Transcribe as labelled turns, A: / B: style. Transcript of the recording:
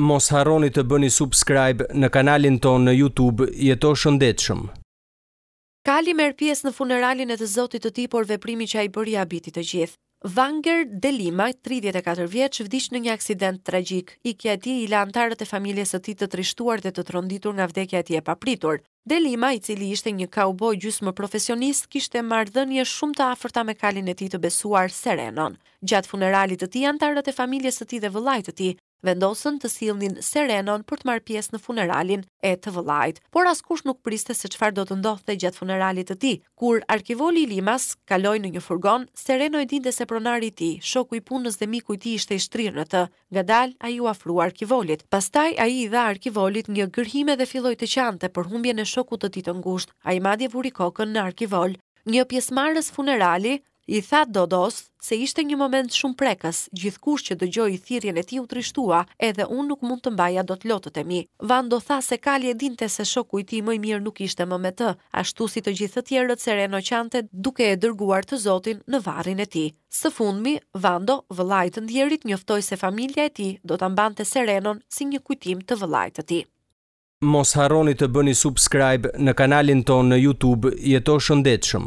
A: Mos harroni të bëni subscribe në kanalin tonë në youtube jeto shëndetshëm.
B: Kali merr pjesë në funeralin e të zotit të tij por veprimi që ai bëri i habiti të gjithë. Vanger De Lima, tridhjetë e katër vjeç, vdiq në një aksident tragjik. Ikja e tij i la anëtarët e familjes së tij të trishtuar dhe të tronditur nga vdekja e tij e papritur. De Lima, i cili ishte një kauboj gjysmëprofesionist, kishte marrëdhënie shumë të afërta me kalin e tij të besuar, Serenon. Gjatë funeralit të tij, anëtarët e familjes së tij dhe vëllait të tij vendosën të sillnin Serenon për të marrë pjesë në funeralin e të vëllait. Por askush nuk priste se çfarë do të ndodhte gjatë funeralit të tij. Kur arkivoli i Limas kaloi në një furgon, Sereno e dinte se pronari i tij, shoku i punës dhe miku i tij ishte i shtrirë në të. Ngadalë ai iu afrua arkivolit. Pastaj ai i dha arkivolit një gërhimë dhe filloi të qante për humbjen e shokut të tij të ngushtë. Ai madje vuri kokën në arkivol. Një pjesëmarrës funerali i tha Dodos se ishte një moment shumë prekës, gjithkush që dëgjoi thirrjen e tij u trishtua, edhe unë nuk mund të mbaja dot lotët e mi. Vando tha se kali e dinte se shoku i tij më i mirë nuk ishte më me të. Ashtu si të gjithë të tjerët, Sereno qante duke e dërguar të zotin në varrin e tij. Së fundmi, Vando, vëllai i të ndjerit, njoftoi se familja e tij do ta mbante Serenon si një kujtim të vëllait të tij.
A: Mos harroni të bëni subscribe në kanalin tonë në youtube jeto shëndetshëm.